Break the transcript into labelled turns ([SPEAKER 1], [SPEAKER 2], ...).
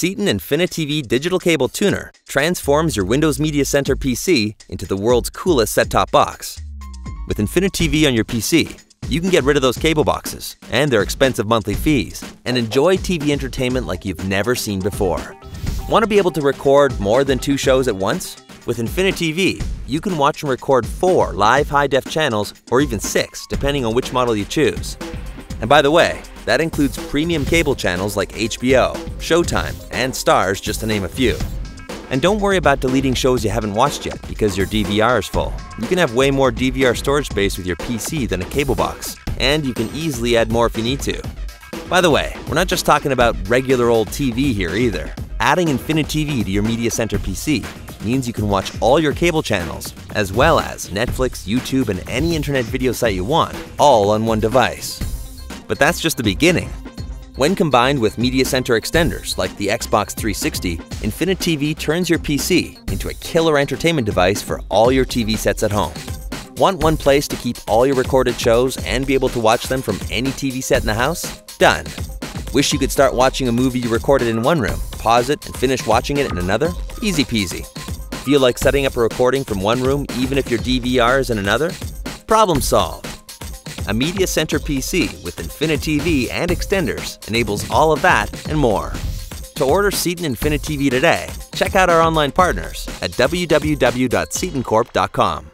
[SPEAKER 1] Ceton InfiniTV Digital Cable Tuner transforms your Windows Media Center PC into the world's coolest set-top box. With InfiniTV on your PC, you can get rid of those cable boxes and their expensive monthly fees and enjoy TV entertainment like you've never seen before. Want to be able to record more than two shows at once? With InfiniTV, you can watch and record four live high-def channels or even six, depending on which model you choose. And by the way, that includes premium cable channels like HBO, Showtime, and Starz, just to name a few. And don't worry about deleting shows you haven't watched yet because your DVR is full. You can have way more DVR storage space with your PC than a cable box, and you can easily add more if you need to. By the way, we're not just talking about regular old TV here either. Adding InfiniTV to your Media Center PC means you can watch all your cable channels, as well as Netflix, YouTube, and any internet video site you want, all on one device. But that's just the beginning. When combined with Media Center extenders like the Xbox 360, InfiniTV turns your PC into a killer entertainment device for all your TV sets at home. Want one place to keep all your recorded shows and be able to watch them from any TV set in the house? Done. Wish you could start watching a movie you recorded in one room, pause it, and finish watching it in another? Easy peasy. Feel like setting up a recording from one room even if your DVR is in another? Problem solved. A Media Center PC with InfiniTV and extenders enables all of that and more. To order Ceton InfiniTV today, check out our online partners at www.cetoncorp.com.